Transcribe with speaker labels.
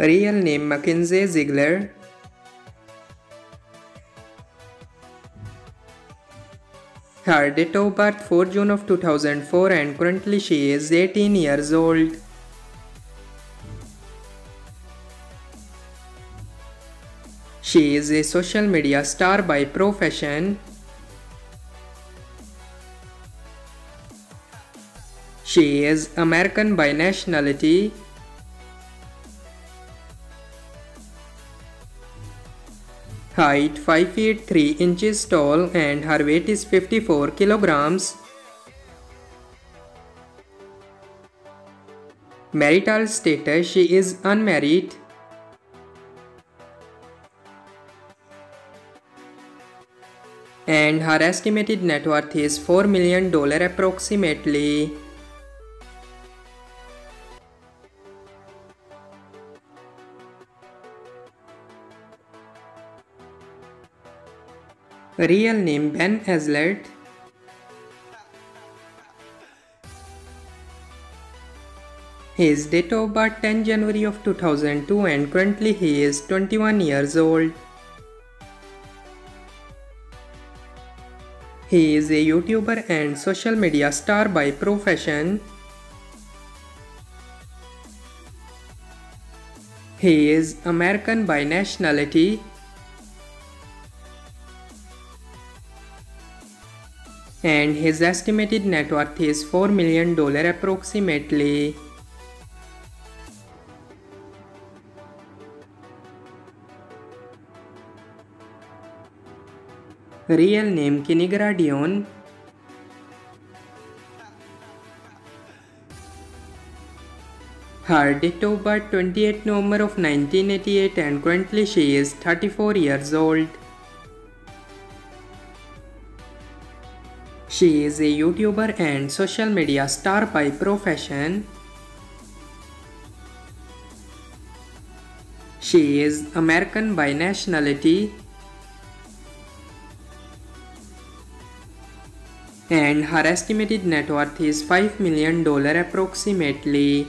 Speaker 1: Real name Mackenzie Ziegler. Her date of birth 4 June of 2004 and currently she is 18 years old. She is a social media star by profession. She is American by nationality. Height 5 feet 3 inches tall and her weight is 54 kilograms. Marital status she is unmarried. And her estimated net worth is 4 million dollar approximately. Real name Ben Azelart. His date of birth 10 January of 2002 and currently he is 21 years old. He is a YouTuber and social media star by profession. He is American by nationality. And his estimated net worth is $4 million approximately. Real name Kinigra Deon. Her date of birth 28 November of 1988 and currently she is 34 years old. She is a YouTuber and social media star by profession. She is American by nationality. And her estimated net worth is $5 million approximately.